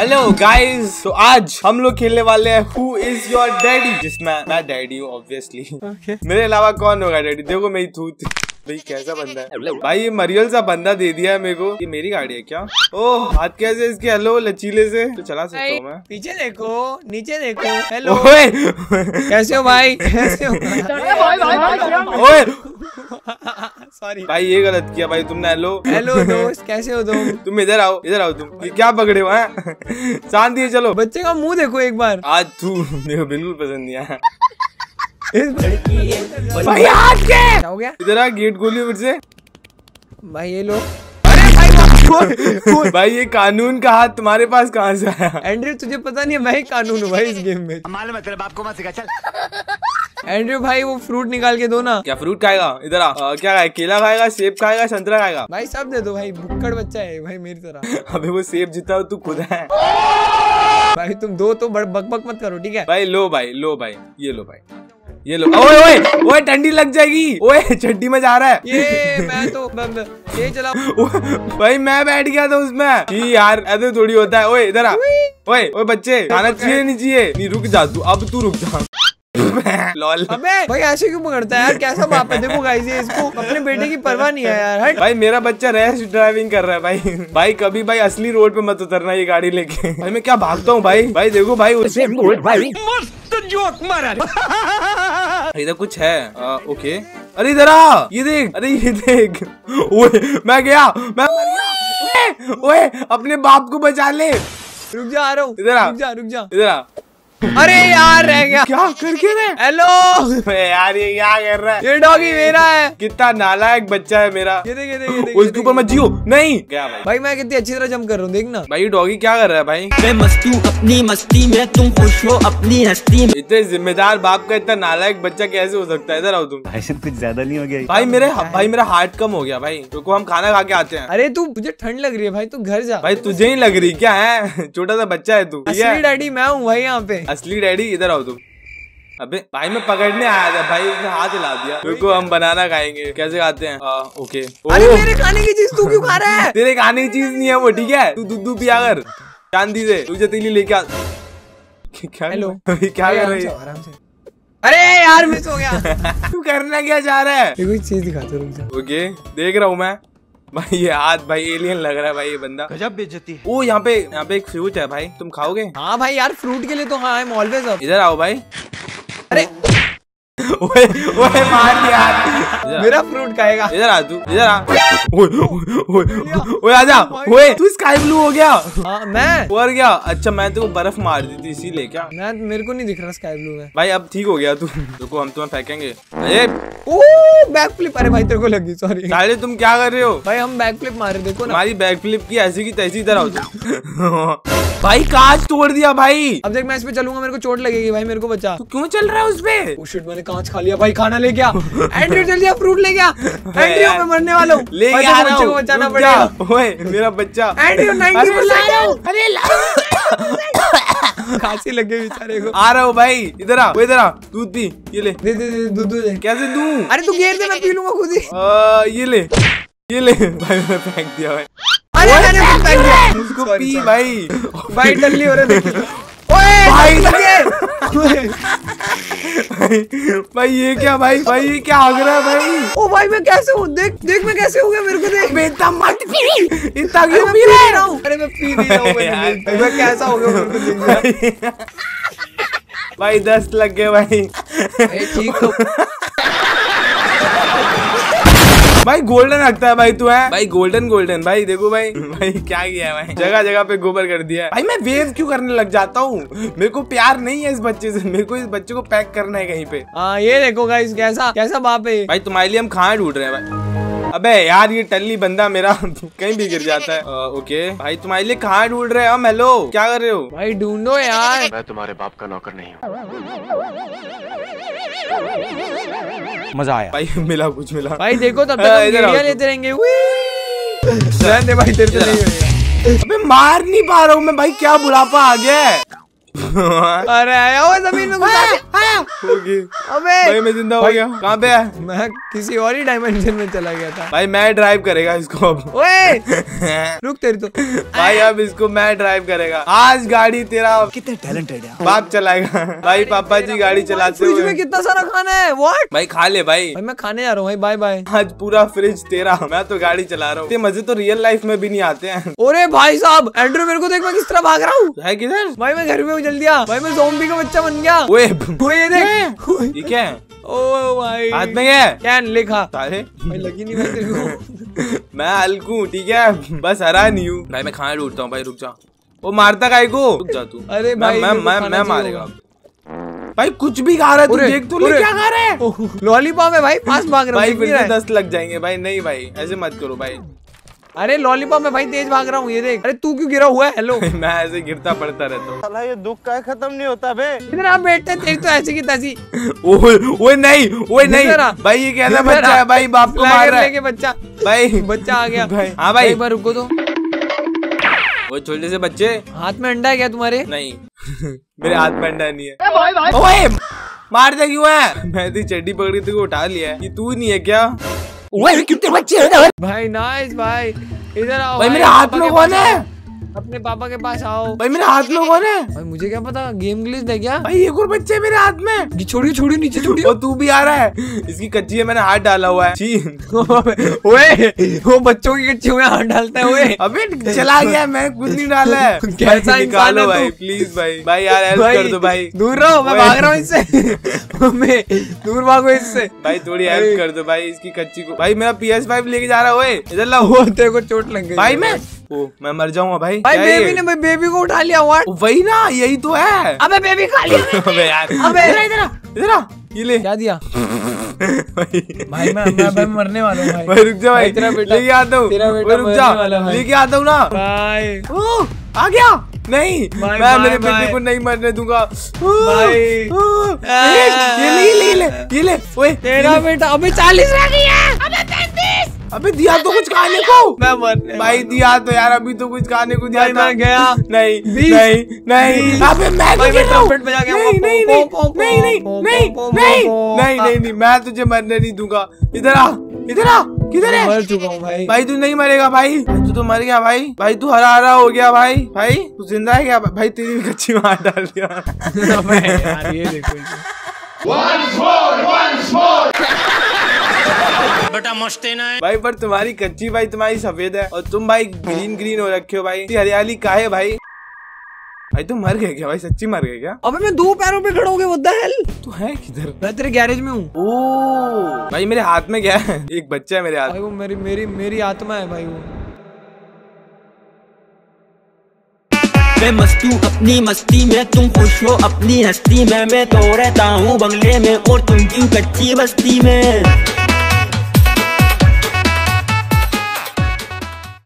Hello guys तो आज हम लोग खेलने वाले हैं हु इज़ योर डैडी जिसमें मैं डैडी हूँ ऑब्वियसली मेरे अलावा कौन होगा डैडी देखो मेरी थूत भाई कैसा बंदा है? भाई ये मरियल सा बंदा दे दिया है मेरे को। ये मेरी गाड़ी है क्या? ओह हाथ कैसे इसके? हेलो लचीले से। तो चला सकता हूँ मैं। पीछे देखो नीचे देखो। हेलो ओए कैसे हो भाई? कैसे हो? भाई ओए। सॉरी भाई ये गलत किया भाई तुमने हेलो। हेलो दोस्त कैसे हो तुम? तुम इधर आओ इधर आओ तुम। ये क्या पकड़े हुए हैं? शांति चलो। बच्चे का मुँह देखो एक बार। आज तू मेरे बिल्कुल पसंद नहीं आया। भाई आज के! हो गया? इधर आ गेट गोली फिर से। भाई ये लो। भाई भाई ये कानून का हाथ तुम्हारे पास कहाँ से आया? एंड्रयू तुझे पता नहीं है मैं ही कानून हूँ भाई इस गेम में। मालूम है तेरे बाप को मत सिखा चल। एंड्रयू भाई वो फ्रूट निकाल के दो ना। क्या फ्रूट खाएगा? इधर आ। अ, क्या खाएगा? केला खाएगा सेब खाएगा संतरा खाएगा? भाई सब दे दो भाई भुक्कड़ बच्चा है भाई मेरी तरह। अबे वो सेब जितना हो तू खुद है। भाई तुम दो तो बड़ बक बक मत करो ठीक है? भाई लो भाई लो भाई ये लो भाई ये लो। ओए ओए ओए ठंडी लग जाएगी। ओए चड्डी में जा रहा है। ये मैं तो ये चला। भाई मैं बैठ गया था उसमें। कि यार ऐसे थोड़ी होता है। ओए इधर आ। ओए ओए बच्चे खाना चाहिए नहीं चाहिए? नहीं रुक जा तू अब तू रुक जा। लॉल अबे भाई ऐसे क्यों पकड़ता है यार? कैसा बाप है? देखो गाइस ये इसको अपने बेटे की परवाह नहीं है यार। हट भाई मेरा बच्चा रैश ड्राइविंग कर रहा है भाई। भाई कभी भाई असली रोड पे मत उतरना ये गाड़ी लेके। भाई मैं क्या भागता हूँ भाई? भाई देखो भाई उसे इधर कुछ है। आ, ओके अरे इधर आ। ये देख। अरे ये देख। ओए मैं गया। मैं ओए ओए अपने बाप को बचा ले। रुक जा आ रहा हूँ। इधर आ। रुक जा रुक जा। इधर आ। अरे यार रह गया। क्या कर के रहे हेलो यार ये क्या कर रहा है? ये डॉगी मेरा है। कितना नालायक बच्चा है मेरा। ये देख ये देख ये उसके ऊपर मत जियो। नहीं। क्या भाई? भाई मैं कितनी अच्छी तरह जंप कर रहा हूँ देखना भाई डॉगी क्या कर रहा है भाई? मैं मस्त हूँ अपनी मस्ती में तुम खुश हो अपनी हस्ती में। इतने जिम्मेदार बाप का इतना नालायक बच्चा कैसे हो सकता है? इधर आओ तुम। भाई कुछ ज़्यादा नहीं हो गया भाई मेरे भाई मेरा हार्ट कम हो गया भाई। रुको हम खाना खा के आते हैं। अरे तू मुझे ठंड लग रही है भाई तू घर जा। भाई तुझे ही लग रही क्या है? छोटा सा बच्चा है तू डैडी मैं हूँ भाई यहाँ पे। असली डैडी इधर आओ तुम। अबे भाई मैं पकड़ने आया था भाई उसने हाथ हिला दिया। रुको हम बनाना खाएँगे। कैसे खाते हैं? आ, ओके अरे मेरे खाने की चीज़ तू क्यों खा रहा है? तेरे खाने की चीज़ नहीं है वो ठीक है? तू दूध दूध पिया कर। चांदी से तुझे तीली लेके आ। क्या हेलो क्या कर रही है? आराम से अरे यार मिस हो गया। तू करना क्या चाह रहा है? एक चीज़ दिखाता हूँ, ओके देख रहा हूँ मैं। भाई ये हाथ भाई एलियन लग रहा है भाई ये बंदा। गजब बेचती है। वो यहाँ पे यहाँ पे एक फ्रूट है भाई। तुम खाओगे? हाँ भाई यार फ्रूट के लिए तो हाँ आई एम ऑलवेज इधर आओ भाई। अरे। ओए ओए मार दिया। मेरा फ्रूट खाएगा। इधर आ तू इधर आ। ओए ओए ओए ओए आजा। ओए तू स्काई ब्लू हो गया। हाँ मैं? और क्या अच्छा मैं तो बर्फ़ मार दी थी इसीलिए क्या? मैं मेरे को नहीं दिख रहा स्काई ब्लू में। भाई अब ठीक हो गया तू। रुको हम तुम्हें फेंकेंगे। अरे ओ बैक फ्लिप अरे भाई तेरे को लगी सॉरी साले तुम क्या कर रहे हो? भाई हम बैक फ्लिप मारे देखो ना। हमारी बैक फ्लिप की ऐसी की तैसी तरह हो भाई कांच तोड़ दिया भाई। अब देख मैं इस पे चलूँगा मेरे को चोट लगेगी भाई मेरे को बचा। तू क्यों चल रहा है उस पे? ओ शिट मैंने कांच खा लिया भाई खाना ले गया। एंड्रयू जल्दी आ फ्रूट ले गया। एंड्रयू मैं मरने वाला हूँ। ले भाई, आ रहा हूँ। बचाना पड़ेगा। ओए मेरा बच्चा। एंड्रयू 90% अरे खांसी लग गई बेचारे को। आ रहा हूँ भाई। इधर आ वो इधर आ। दूध पी ये ले। दे दे दे दूध दे। कैसे दूँ? अरे तू घेर दे मैं पी लूँगा खुद ही। ये ले। ये ले। भाई मैंने फेंक दिया भाई। अरे मैंने फेंक दिया। उसको पी भाई। भाई टल्ली हो रहा देखिए ओए भाई। भाई ये क्या भाई? भाई ये क्या आग रहा है भाई? ओ भाई मैं कैसे हूँ? देख देख मैं कैसे हो गया मेरे को देख। बेटा मत पी। इतना क्यों मैं पी रहा हूँ? अरे मैं पी नहीं रहा हूँ मैं कैसा हो गया मेरे को देख भाई दस लग गए भाई। ठीक भाई गोल्डन रखता है भाई तू है? भाई गोल्डन गोल्डन भाई देखो भाई। भाई क्या किया भाई? जगह जगह पे गोबर कर दिया। है भाई मैं वेव क्यों करने लग जाता हूँ? मेरे को प्यार नहीं है इस बच्चे से। मेरे को इस बच्चे को पैक करना है कहीं पे। हाँ ये देखो गाइस कैसा कैसा बाप है भाई तुम्हारे लिए हम कहाँ ढूंढ रहे हैं भाई। अबे यार ये टल्ली बंदा मेरा कहीं भी गिर जाता है। Ah, okay. भाई तुम्हारे लिए कहाँ ढूंढ रहे हैं। हम हेलो क्या कर रहे हो? भाई ढूंढो यार। मैं तुम्हारे बाप का नौकर नहीं हूँ। मज़ा आया। भाई मिला कुछ मिला। भाई देखो तब तक हाँ। लेते रहेंगे। रहने भाई तेरे से नहीं होएगा। अबे मार नहीं पा रहा हूँ मैं भाई क्या बुढ़ापा आ गया है। अरे आया वो ज़मीन में घुसा। हो अबे। भाई मैं ज़िंदा हो गया। कहाँ पे है? मैं किसी और ही डायमेंशन में चला गया था। भाई मैं ड्राइव करेगा इसको अब। ओए! रुक तेरी तो। भाई अब इसको मैं ड्राइव करेगा। आज गाड़ी तेरा कितने टैलेंटेड है। बाप चलाएगा। भाई पापा जी गाड़ी चलाते फ्रिज में कितना सारा खाना है? व्हाट भाई खा ले भाई। भाई मैं खाने जा रहा हूँ भाई बाय बाय आज पूरा फ्रिज तेरा। मैं तो गाड़ी चला रहा हूँ। मज़े तो रियल लाइफ में भी नहीं आते हैं। ओरे भाई साहब एंड्रू मेरे को देख मैं किस तरह भाग रहा हूँ। किधर? भाई मैं घर में हूँ जल्दी आ। भाई मैं जोम्बी का बच्चा बन गया। ओए ओए ये देख। ये क्या है? ओ भाई। हाथ में क्या है? कैन लिखा? सारे? लगी नहीं मैं तेरे को। मैं हल्कू ठीक है? बस हरा नहीं हूँ। भाई मैं खाना ढूंढता हूँ भाई रुक जा। वो मारता काय को? रुक जा तू। अरे भाई, मैं मैं मैं मारेगा। भाई कुछ भी खा रहा है तू देख तो ले क्या खा रहा है? लॉलीपॉप है भाई पास भाग रहा भाई फिर है। दस लग जाएँगे भाई नहीं भाई ऐसे मत करो भाई। अरे लॉलीपॉप में भाई तेज भाग रहा हूँ ये देख। अरे तू क्यों गिरा हुआ है? हेलो मैं ऐसे गिरता पड़ता रहता हूँ। साला ये दुख का खत्म नहीं होता बे। इधर आप बैठते तेरी तो ऐसी की तैसी। ओए ओए नहीं ओए नहीं। भाई ये कैसा बच्चा आ। है भाई बाप को मार रहा लेके है बच्चा। भाई। बच्चा आ गया। भाई। हाँ भाई एक बार रुको तो। वो छोटे से बच्चे। हाथ में अंडा है क्या तुम्हारे? नहीं। मेरे हाथ में अंडा नहीं है। ओए मार दे क्यों है? मैं तेरी चड्डी पकड़ी को उठा लिया है। ये तू नहीं है क्या? भाई नाइस भाई। इधर आओ भाई मेरे हाथ में कौन है। अपने पापा के पास आओ। भाई मेरे हाथ में कौन है? भाई मुझे क्या पता? गेम ग्लिच है क्या? भाई एक और बच्चे मेरे हाथ में? ये छोड़िए छोड़िए नीचे छोड़िए वो तू भी आ रहा है। इसकी कच्ची है मैंने हाथ डाला हुआ है। ओए वो बच्चों की कच्ची में हाथ डालता है ओए। अबे चला गया मैं कुछ नहीं डाला है। कैसा निकालो भाई प्लीज़ भाई। भाई यार हेल्प कर दो भाई। दूर रहो मैं भाग रहा हूँ इससे। मैं दूर भागो इससे। भाई थोड़ी हेल्प कर दो भाई इसकी कच्ची को। भाई मेरा पी एस फाइव लेके जा रहा है इधर लाओ। वो तेरे को चोट लग गई। भाई मैं ओ मैं मर जाऊँगा भाई। भाई बेबी ने भाई बेबी को उठा लिया व्हाट ओ, वही ना यही तो है। अबे बेबी खा लिया अबे यार। अबे। इधर इधर इधर ये ले। क्या दिया? भाई भाई मैं मैं, मैं मरने वाला हूँ भाई। भाई रुक जा भाई। तेरा बेटा- लेके आता हूँ। तेरा बेटा रुक जा। लेके आता हूँ ना। भाई। ओ, आ गया। नहीं भाई, मैं भाई, मेरे बेटे को नहीं मरने दूँगा। भाई। ये ले ये ले ये ले ओए तेरा बेटा अबे चालीस रह गई है। अबे दिया तो कुछ खाने को। मैं मरने भाई दिया तो यार अभी तो कुछ खाने को दिया था। मैं गया। नहीं। नहीं नहीं। अबे मैं तो गिर रहा हूँ। नहीं नहीं नहीं नहीं नहीं नहीं नहीं नहीं नहीं नहीं मैं तुझे मरने नहीं दूँगा। इधर आ इधर आ किधर है? मर चुका हूँ भाई। भाई तू नहीं मरेगा भाई। तू तो मर गया भाई। भाई तू हरा हरा हो गया भाई। भाई तू ज़िंदा है क्या? भाई तेरी भी कच्ची मार डाल दिया। अबे यार ये देखो इसे। भाई पर तुम्हारी कच्ची भाई तुम्हारी सफ़ेद है और तुम भाई ग्रीन ग्रीन हो रखे हो भाई। हरियाली का है भाई। भाई तुम मर गए क्या भाई? सच्ची मर गए क्या? अबे मैं दो पैरों पे खड़ा हो गया व्हाट द हेल तू है किधर? मैं तेरे गैरेज में हूँ। ओ। भाई मेरे हाथ में क्या है? एक बच्चा है मेरे हाथ भाई वो मेरी मेरी मेरी आत्मा है भाई वो। मैं मस्त हूँ अपनी मस्ती में तुम खुश हो अपनी हस्ती में मैं तो रहता हूँ बंगले में और तुम क्यों कच्ची बस्ती में।